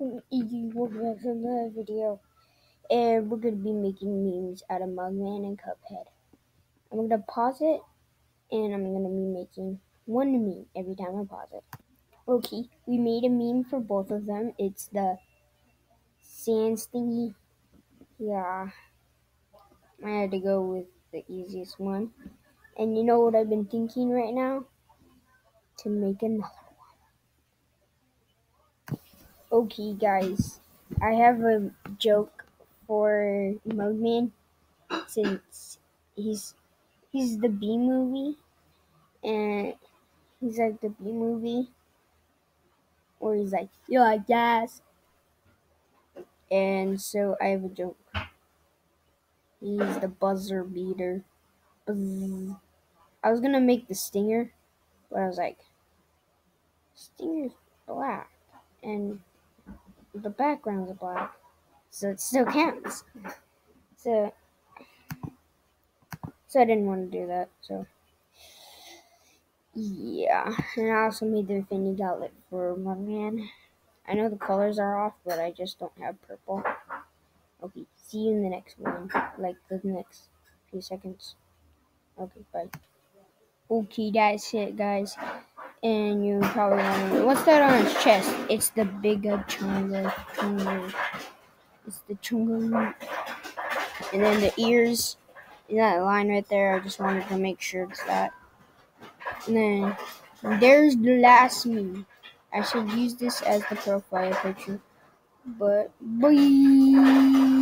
Welcome back to another video, and we're gonna be making memes out of Mugman and Cuphead. I'm gonna pause it, and I'm gonna be making one meme every time I pause it. Okay, we made a meme for both of them. It's the sans thingy. Yeah, I had to go with the easiest one. And you know what I've been thinking right now? To make another. Okay, guys, I have a joke for Mugman since he's he's the B movie and he's like the B movie or he's like, You I guess. And so I have a joke. He's the buzzer beater. Buzz. I was gonna make the stinger, but I was like, Stinger's black and the background's black. So it still counts. So so I didn't want to do that, so yeah. And I also made the Infinity Gauntlet for my man. I know the colors are off, but I just don't have purple. Okay, see you in the next one. Like the next few seconds. Okay, bye. Okay, that's it, guys. And you're probably wondering, what's that on his chest? It's the big chunga chunga. It's the chunga. And then the ears, that line right there, I just wanted to make sure it's that. And then there's the last meme. I should use this as the profile picture. But bye.